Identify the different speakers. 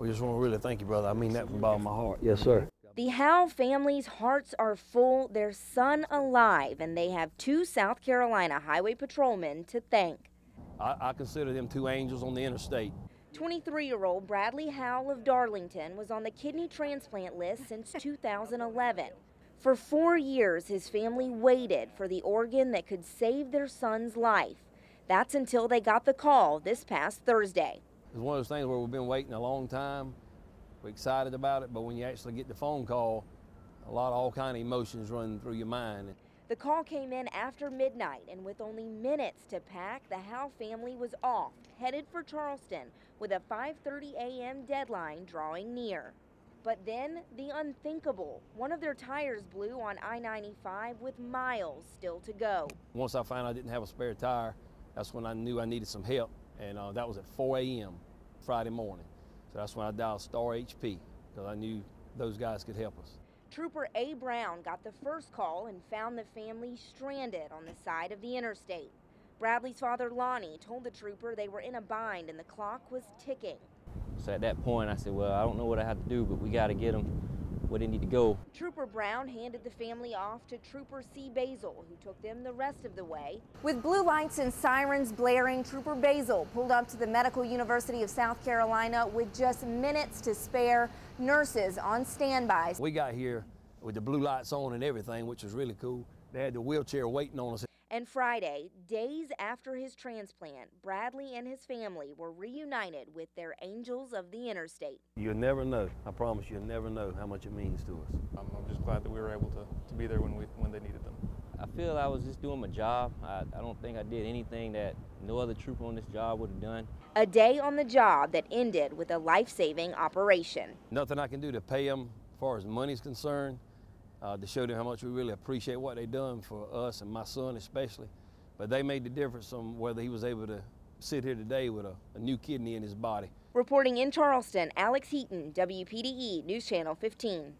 Speaker 1: We just want to really thank you, brother. I mean that from the bottom of my heart. Yes, sir.
Speaker 2: The Howe family's hearts are full, their son alive, and they have two South Carolina highway patrolmen to thank.
Speaker 1: I, I consider them two angels on the interstate.
Speaker 2: 23 year old Bradley Howell of Darlington was on the kidney transplant list since 2011. For four years, his family waited for the organ that could save their son's life. That's until they got the call this past Thursday.
Speaker 1: It's one of those things where we've been waiting a long time. We're excited about it, but when you actually get the phone call, a lot of all kind of emotions run through your mind.
Speaker 2: The call came in after midnight, and with only minutes to pack, the Howe family was off, headed for Charleston, with a 5:30 a.m. deadline drawing near. But then the unthinkable. One of their tires blew on I-95 with miles still to go.
Speaker 1: Once I found I didn't have a spare tire, that's when I knew I needed some help, and uh, that was at 4 a.m. Friday morning. So that's when I dialed Star HP because I knew those guys could help us.
Speaker 2: Trooper A. Brown got the first call and found the family stranded on the side of the interstate. Bradley's father, Lonnie, told the trooper they were in a bind and the clock was ticking.
Speaker 3: So at that point, I said, well, I don't know what I have to do, but we got to get them where they need to go.
Speaker 2: Trooper Brown handed the family off to Trooper C. Basil, who took them the rest of the way. With blue lights and sirens blaring, Trooper Basil pulled up to the Medical University of South Carolina with just minutes to spare, nurses on standby.
Speaker 1: We got here with the blue lights on and everything, which was really cool. They had the wheelchair waiting on us.
Speaker 2: And Friday, days after his transplant, Bradley and his family were reunited with their angels of the interstate.
Speaker 1: You'll never know. I promise you'll never know how much it means to us.
Speaker 4: I'm, I'm just glad that we were able to, to be there when, we, when they needed them.
Speaker 3: I feel I was just doing my job. I, I don't think I did anything that no other trooper on this job would have done.
Speaker 2: A day on the job that ended with a life-saving operation.
Speaker 1: Nothing I can do to pay them as far as money's concerned uh, to show them how much we really appreciate what they've done for us and my son especially. But they made the difference on whether he was able to sit here today with a, a new kidney in his body.
Speaker 2: Reporting in Charleston, Alex Heaton, WPDE News Channel 15.